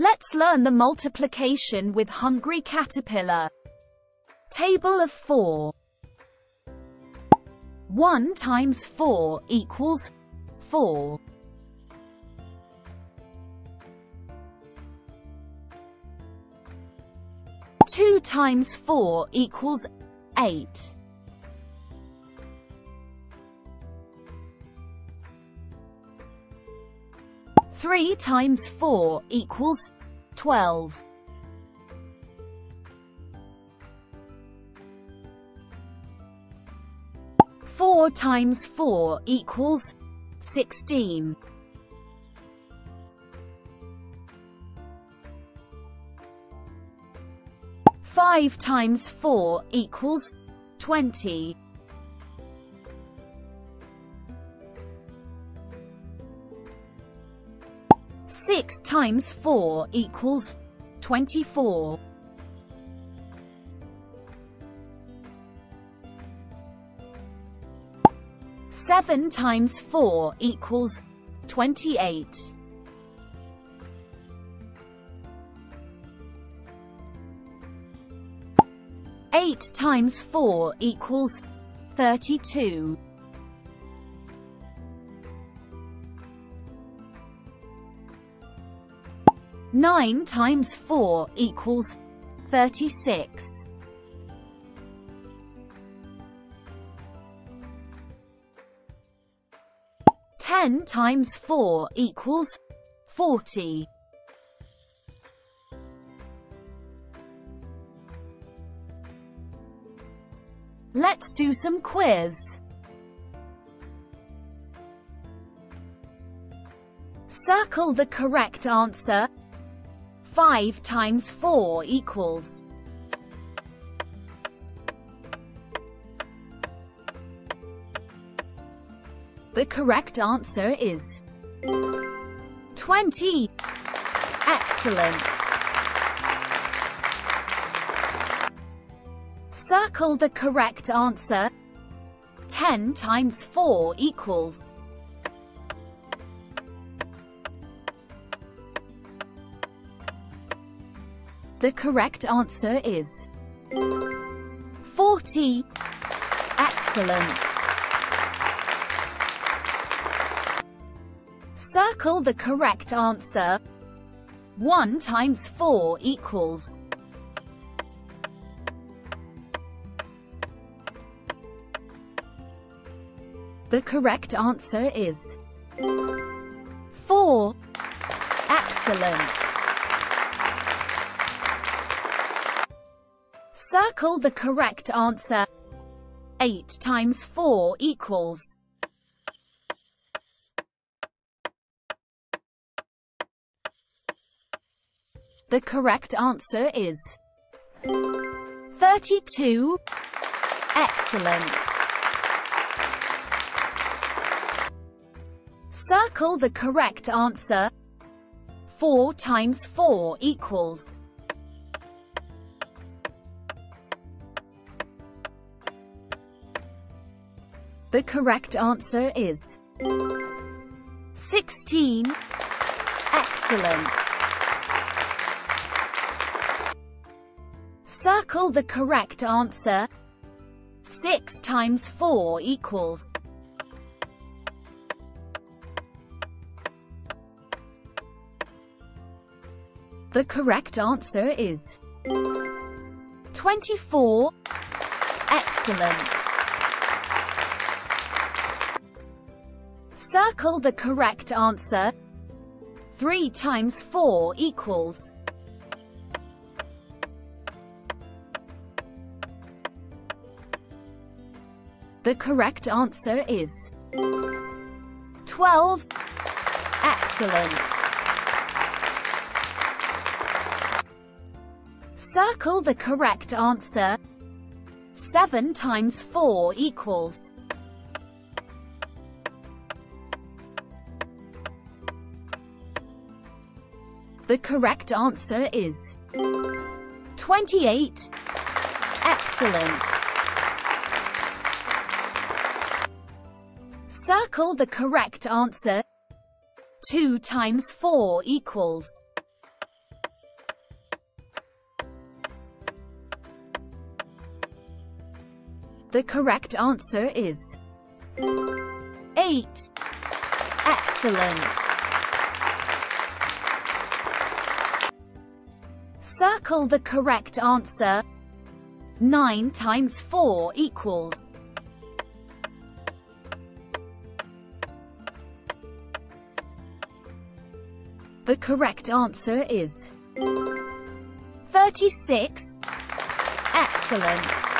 Let's learn the multiplication with Hungry Caterpillar. Table of 4. 1 times 4 equals 4. Two times four equals eight. 3 times 4 equals 12. Four times four equals sixteen. Five times four equals twenty. 6 times 4 equals 24. Seven times four equals twenty-eight. Eight times four equals thirty-two. 9 times 4 equals 36. Ten times four equals forty. Let's do some quiz. Circle the correct answer 5 times 4 equals. The correct answer is 20. Excellent. Circle the correct answer. 10 times 4 equals. The correct answer is 40. Excellent. Circle the correct answer. 1 times 4 equals. The correct answer is 4. Excellent. Circle the correct answer. 8 times 4 equals. The correct answer is 32. Excellent. Circle the correct answer. 4 times 4 equals. The correct answer is 16. Excellent. Circle the correct answer. 6 times 4 equals. The correct answer is 24. Excellent. Circle the correct answer. 3 times 4 equals. The correct answer is 12. Excellent. Circle the correct answer. 7 times 4 equals. The correct answer is 28. Excellent. Circle the correct answer. 2 times 4 equals The correct answer is 8. Excellent. Circle the correct answer. 9 times 4 equals. The correct answer is 36. Excellent.